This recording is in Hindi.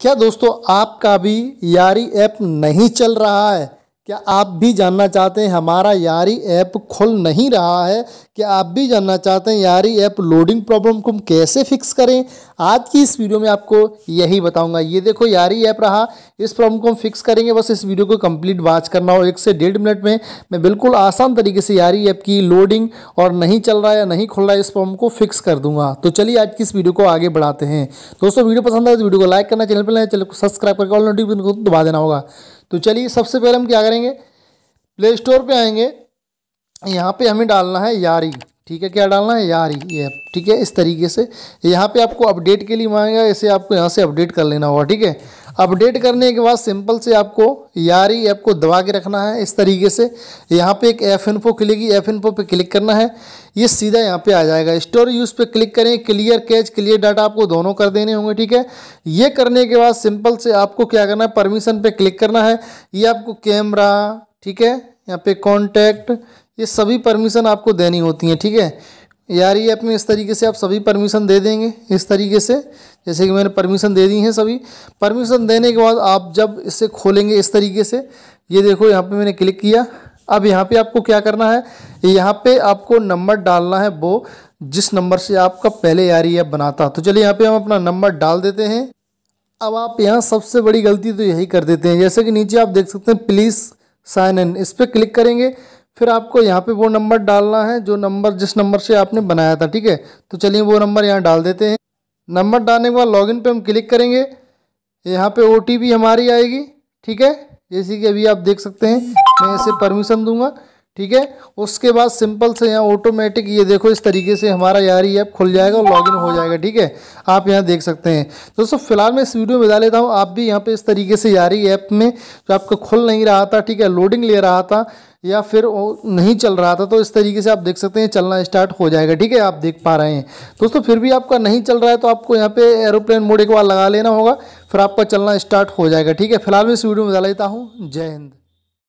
क्या दोस्तों आपका भी यारी ऐप नहीं चल रहा है? क्या आप भी जानना चाहते हैं हमारा यारी ऐप खुल नहीं रहा है? क्या आप भी जानना चाहते हैं यारी ऐप लोडिंग प्रॉब्लम को हम कैसे फिक्स करें? आज की इस वीडियो में आपको यही बताऊँगा। ये देखो, यारी ऐप रहा। इस प्रॉब्लम को हम फिक्स करेंगे। बस इस वीडियो को कंप्लीट वॉच करना हो एक से डेढ़ मिनट में मैं बिल्कुल आसान तरीके से यारी ऐप की लोडिंग और नहीं चल रहा है या नहीं खुल रहा है, इस प्रॉब्लम को फिक्स कर दूँगा। तो चलिए आज की इस वीडियो को आगे बढ़ाते हैं। दोस्तों वीडियो पसंद आए तो वीडियो को लाइक करना, चैनल पर चैनल को सब्सक्राइब करके ऑल नोटिफिकेशन को दबा देना होगा। तो चलिए सबसे पहले हम क्या करेंगे? प्ले स्टोर पर आएँगे। यहाँ पे हमें डालना है यारी। ठीक है, क्या डालना है? यारी, ये ठीक है, इस तरीके से। यहाँ पे आपको अपडेट के लिए मांगेगा, इसे आपको यहाँ से अपडेट कर लेना होगा। ठीक है? अपडेट करने के बाद सिंपल से आपको यारी ऐप को दबा के रखना है इस तरीके से। यहाँ पे एक एफ़ इन्फो खुलेगी। एफ़ इन्फो पे क्लिक करना है। ये सीधा यहाँ पे आ जाएगा। स्टोर यूज़ पे क्लिक करें। क्लियर कैच क्लियर डाटा आपको दोनों कर देने होंगे, ठीक है? ये करने के बाद सिंपल से आपको क्या करना है? परमिशन पे क्लिक करना है। ये आपको कैमरा ठीक है? यहाँ पे कॉन्टैक्ट ये सभी परमिशन आपको देनी होती हैं, ठीक है? यार, ये ऐप में इस तरीके से आप सभी परमिशन दे देंगे, इस तरीके से। जैसे कि मैंने परमिशन दे दी है सभी। परमिशन देने के बाद आप जब इसे खोलेंगे इस तरीके से, ये देखो, यहाँ पे मैंने क्लिक किया। अब यहाँ पे आपको क्या करना है, यहाँ पे आपको नंबर डालना है वो, जिस नंबर से आपका पहले यार ये ऐप बनाता। तो चलिए यहाँ पे हम अपना नंबर डाल देते हैं। अब आप यहाँ सबसे बड़ी गलती तो यही कर देते हैं। जैसे कि नीचे आप देख सकते हैं प्लीज़ साइन इन इस पर क्लिक करेंगे फिर आपको यहाँ पे वो नंबर डालना है, जो नंबर जिस नंबर से आपने बनाया था, ठीक है? तो चलिए वो नंबर यहाँ डाल देते हैं। नंबर डालने के बाद लॉगिन पे हम क्लिक करेंगे। यहाँ पे ओटीपी हमारी आएगी, ठीक है? जैसे कि अभी आप देख सकते हैं, मैं इसे परमिशन दूँगा। ठीक है? उसके बाद सिंपल से यहाँ ऑटोमेटिक ये देखो, इस तरीके से हमारा यारी ऐप खुल जाएगा और लॉगिन हो जाएगा, ठीक है? आप यहाँ देख सकते हैं। दोस्तों, फ़िलहाल मैं इस वीडियो में बता लेता हूँ, आप भी यहाँ पे इस तरीके से यारी ऐप में जो आपका खुल नहीं रहा था, ठीक है लोडिंग ले रहा था, या फिर नहीं चल रहा था तो इस तरीके से आप देख सकते हैं, चलना स्टार्ट हो जाएगा, ठीक है? आप देख पा रहे हैं। दोस्तों, फिर भी आपका नहीं चल रहा है तो आपको यहाँ पे एरोप्लेन मोड एक बार लगा लेना होगा, फिर आपका चलना स्टार्ट हो जाएगा, ठीक है? फ़िलहाल मैं इस वीडियो में बता लेता हूँ, जय हिंद।